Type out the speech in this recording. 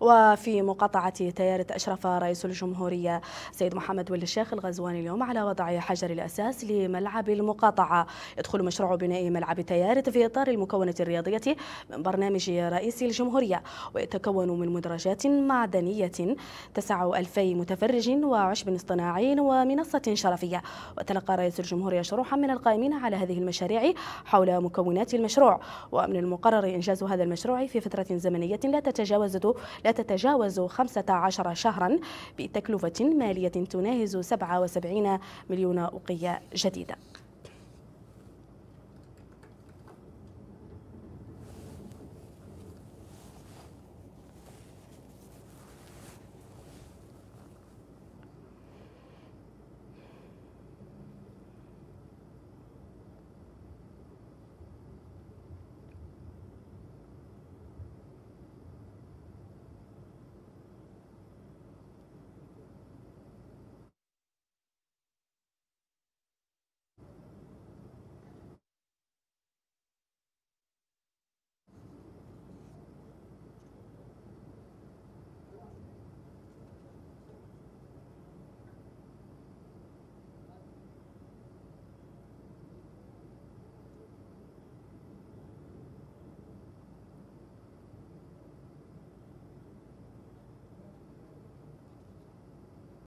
وفي مقاطعة تيارة أشرف رئيس الجمهورية سيد محمد ولد الشيخ الغزواني اليوم على وضع حجر الأساس لملعب المقاطعة. يدخل مشروع بناء ملعب تيارة في إطار المكونة الرياضية من برنامج رئيس الجمهورية ويتكون من مدرجات معدنية تسع ألفي متفرج وعشب اصطناعي ومنصة شرفية. وتلقى رئيس الجمهورية شروحا من القائمين على هذه المشاريع حول مكونات المشروع. ومن المقرر إنجاز هذا المشروع في فترة زمنية لا تتجاوز لا تتجاوز 15 شهرا بتكلفة مالية تناهز 77 مليون أوقية جديدة.